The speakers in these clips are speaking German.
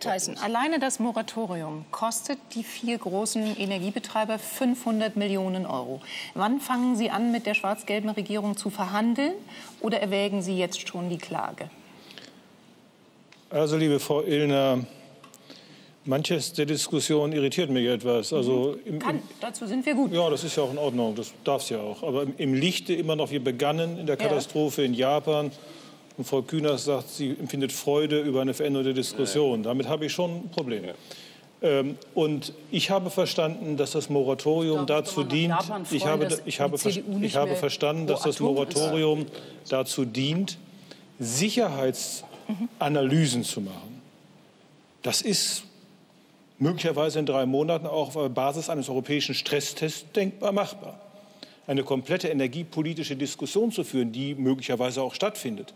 Theissen, alleine das Moratorium kostet die vier großen Energiebetreiber 500 Millionen Euro. Wann fangen Sie an, mit der schwarz-gelben Regierung zu verhandeln oder erwägen Sie jetzt schon die Klage? Also, liebe Frau Illner, manches der Diskussion irritiert mich etwas. Also im, Kann, dazu sind wir gut. Ja, das ist ja auch in Ordnung, das darf es ja auch. Aber im, im Lichte immer noch, wir begannen in der Katastrophe ja. in Japan und Frau Kühners sagt, sie empfindet Freude über eine veränderte Diskussion. Damit habe ich schon ein Problem. Ähm, und ich habe verstanden, dass das Moratorium dazu dient. Ich habe, ich habe, ich habe verstanden, dass das Moratorium dazu dient, Sicherheitsanalysen zu machen. Das ist möglicherweise in drei Monaten auch auf Basis eines europäischen Stresstests denkbar machbar. Eine komplette energiepolitische Diskussion zu führen, die möglicherweise auch stattfindet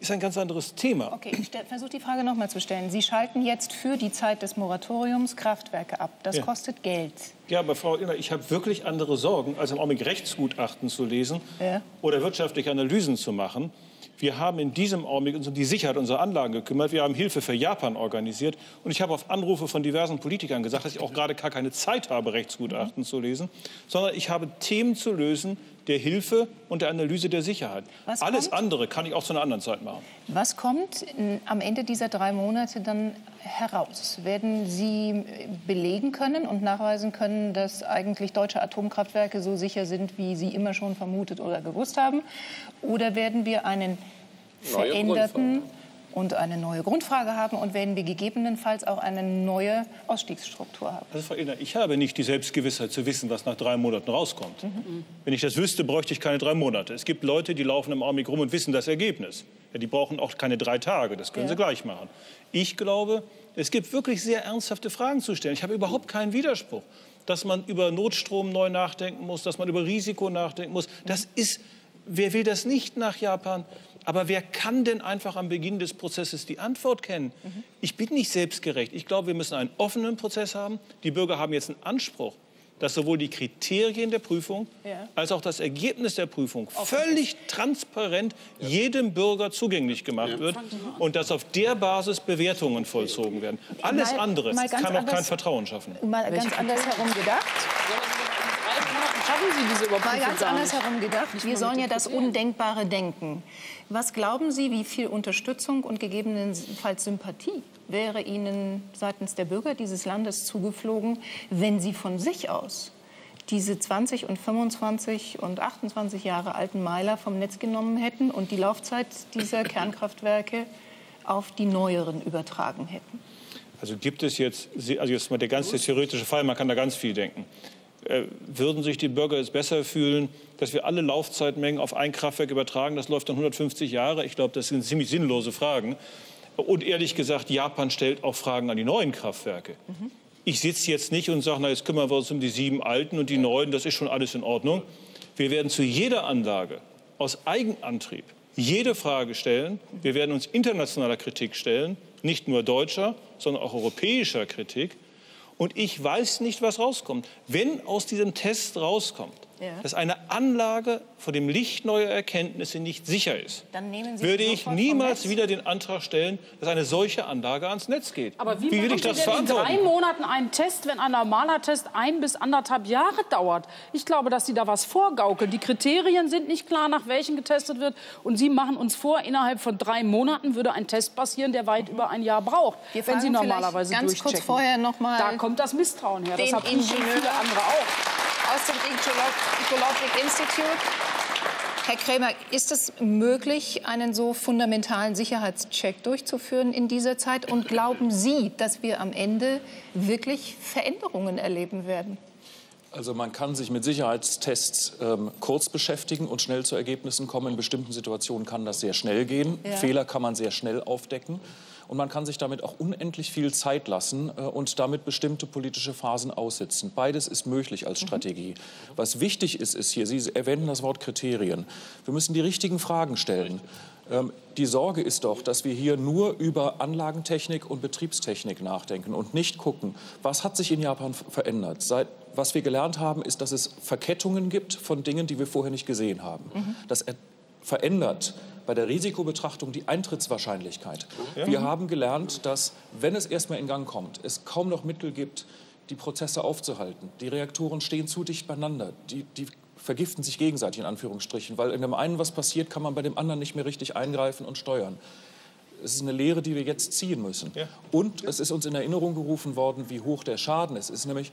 ist ein ganz anderes Thema. Okay, ich versuche die Frage noch mal zu stellen. Sie schalten jetzt für die Zeit des Moratoriums Kraftwerke ab. Das ja. kostet Geld. Ja, aber Frau Inner, ich habe wirklich andere Sorgen, als im Augenblick Rechtsgutachten zu lesen ja. oder wirtschaftliche Analysen zu machen. Wir haben in diesem Augenblick uns um die Sicherheit unserer Anlagen gekümmert. Wir haben Hilfe für Japan organisiert. Und ich habe auf Anrufe von diversen Politikern gesagt, dass ich auch gerade gar keine Zeit habe, Rechtsgutachten mhm. zu lesen, sondern ich habe Themen zu lösen der Hilfe und der Analyse der Sicherheit. Was Alles kommt? andere kann ich auch zu einer anderen Zeit machen. Was kommt am Ende dieser drei Monate dann heraus? Werden Sie belegen können und nachweisen können, dass eigentlich deutsche Atomkraftwerke so sicher sind, wie Sie immer schon vermutet oder gewusst haben? Oder werden wir einen veränderten und eine neue Grundfrage haben und werden wir gegebenenfalls auch eine neue Ausstiegsstruktur haben. Also Frau Illner, ich habe nicht die Selbstgewissheit zu wissen, was nach drei Monaten rauskommt. Mhm. Wenn ich das wüsste, bräuchte ich keine drei Monate. Es gibt Leute, die laufen im Augenblick rum und wissen das Ergebnis. Ja, die brauchen auch keine drei Tage, das können ja. sie gleich machen. Ich glaube, es gibt wirklich sehr ernsthafte Fragen zu stellen. Ich habe überhaupt keinen Widerspruch, dass man über Notstrom neu nachdenken muss, dass man über Risiko nachdenken muss. Das ist, wer will das nicht nach Japan? Aber wer kann denn einfach am Beginn des Prozesses die Antwort kennen? Mhm. Ich bin nicht selbstgerecht. Ich glaube, wir müssen einen offenen Prozess haben. Die Bürger haben jetzt einen Anspruch, dass sowohl die Kriterien der Prüfung ja. als auch das Ergebnis der Prüfung okay. völlig transparent ja. jedem Bürger zugänglich gemacht ja. wird und dass auf der Basis Bewertungen vollzogen werden. Alles mal, andere mal kann auch kein Vertrauen schaffen. Mal ganz anders herum gedacht schaffen Sie diese Überprüfung Mal ganz anders herum gedacht. Wir sollen ja das Undenkbare denken. Was glauben Sie, wie viel Unterstützung und gegebenenfalls Sympathie wäre Ihnen seitens der Bürger dieses Landes zugeflogen, wenn Sie von sich aus diese 20 und 25 und 28 Jahre alten Meiler vom Netz genommen hätten und die Laufzeit dieser Kernkraftwerke auf die neueren übertragen hätten? Also gibt es jetzt, also jetzt mal der ganz theoretische Fall, man kann da ganz viel denken. Äh, würden sich die Bürger jetzt besser fühlen, dass wir alle Laufzeitmengen auf ein Kraftwerk übertragen? Das läuft dann 150 Jahre. Ich glaube, das sind ziemlich sinnlose Fragen. Und ehrlich gesagt, Japan stellt auch Fragen an die neuen Kraftwerke. Mhm. Ich sitze jetzt nicht und sage, na, jetzt kümmern wir uns um die sieben alten und die neuen, das ist schon alles in Ordnung. Wir werden zu jeder Anlage aus Eigenantrieb jede Frage stellen. Wir werden uns internationaler Kritik stellen, nicht nur deutscher, sondern auch europäischer Kritik. Und ich weiß nicht, was rauskommt. Wenn aus diesem Test rauskommt, ja. dass eine Anlage vor dem Licht neuer Erkenntnisse nicht sicher ist, würde ich niemals wieder den Antrag stellen, dass eine solche Anlage ans Netz geht. Aber wie, wie will ich das verantworten? in drei Monaten einen Test, wenn ein normaler Test ein bis anderthalb Jahre dauert? Ich glaube, dass Sie da was vorgaukeln. Die Kriterien sind nicht klar, nach welchen getestet wird. Und Sie machen uns vor, innerhalb von drei Monaten würde ein Test passieren, der weit mhm. über ein Jahr braucht, Wir wenn Sie normalerweise ganz durchchecken. Kurz vorher noch mal da kommt das Misstrauen her. Das haben viele andere auch aus dem Ecologic Institute. Herr Krämer, ist es möglich, einen so fundamentalen Sicherheitscheck durchzuführen in dieser Zeit? Und glauben Sie, dass wir am Ende wirklich Veränderungen erleben werden? Also man kann sich mit Sicherheitstests ähm, kurz beschäftigen und schnell zu Ergebnissen kommen. In bestimmten Situationen kann das sehr schnell gehen. Ja. Fehler kann man sehr schnell aufdecken und man kann sich damit auch unendlich viel Zeit lassen äh, und damit bestimmte politische Phasen aussitzen. Beides ist möglich als mhm. Strategie. Mhm. Was wichtig ist, ist hier, Sie erwähnen das Wort Kriterien. Wir müssen die richtigen Fragen stellen. Ähm, die Sorge ist doch, dass wir hier nur über Anlagentechnik und Betriebstechnik nachdenken und nicht gucken, was hat sich in Japan verändert. Seit, was wir gelernt haben, ist, dass es Verkettungen gibt von Dingen, die wir vorher nicht gesehen haben. Mhm. Das verändert bei der Risikobetrachtung die Eintrittswahrscheinlichkeit. Ja. Wir haben gelernt, dass, wenn es erstmal in Gang kommt, es kaum noch Mittel gibt, die Prozesse aufzuhalten. Die Reaktoren stehen zu dicht beieinander. Die, die vergiften sich gegenseitig in Anführungsstrichen, weil in dem einen was passiert, kann man bei dem anderen nicht mehr richtig eingreifen und steuern. Es ist eine Lehre, die wir jetzt ziehen müssen. Ja. Und es ist uns in Erinnerung gerufen worden, wie hoch der Schaden ist. Es ist nämlich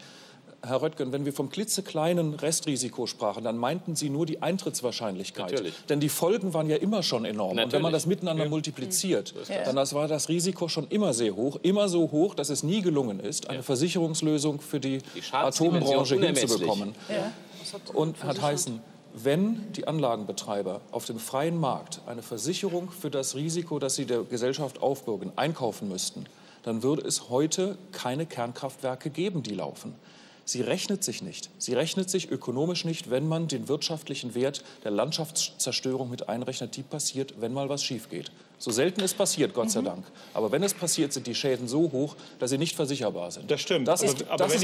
Herr Röttgen, wenn wir vom klitzekleinen Restrisiko sprachen, dann meinten Sie nur die Eintrittswahrscheinlichkeit. Natürlich. Denn die Folgen waren ja immer schon enorm. Natürlich. Und wenn man das miteinander ja. multipliziert, ja. dann das war das Risiko schon immer sehr hoch. Immer so hoch, dass es nie gelungen ist, eine ja. Versicherungslösung für die, die Atombranche hinzubekommen. Und hat heißen, wenn die Anlagenbetreiber auf dem freien Markt eine Versicherung für das Risiko, das sie der Gesellschaft aufbürgen, einkaufen müssten, dann würde es heute keine Kernkraftwerke geben, die laufen. Sie rechnet sich nicht. Sie rechnet sich ökonomisch nicht, wenn man den wirtschaftlichen Wert der Landschaftszerstörung mit einrechnet, die passiert, wenn mal was schief geht. So selten es passiert, Gott sei mhm. Dank. Aber wenn es passiert, sind die Schäden so hoch, dass sie nicht versicherbar sind. Das stimmt. Das ist, aber, aber das ist